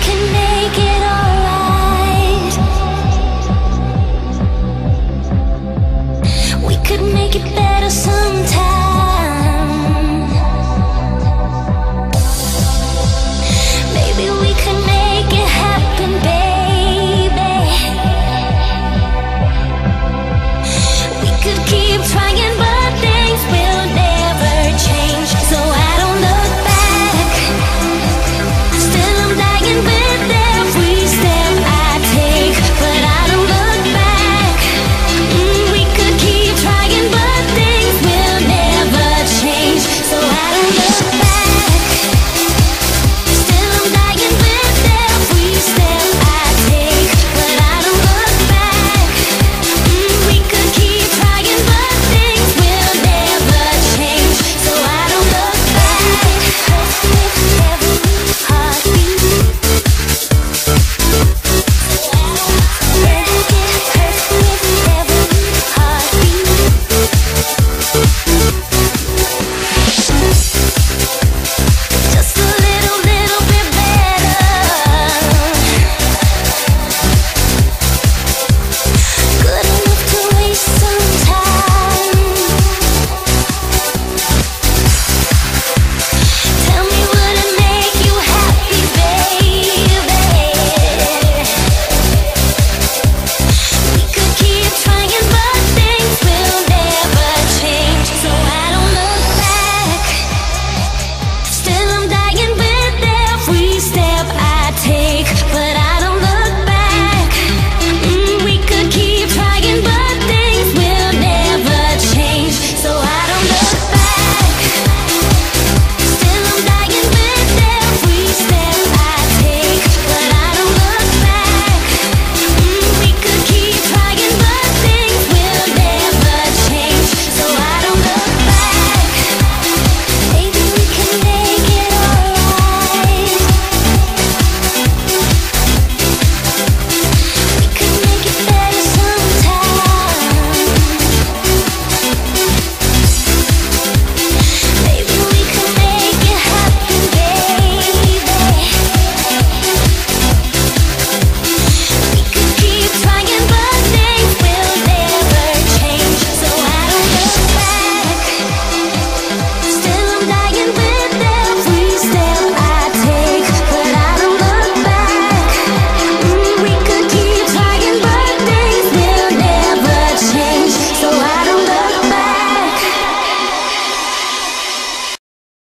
can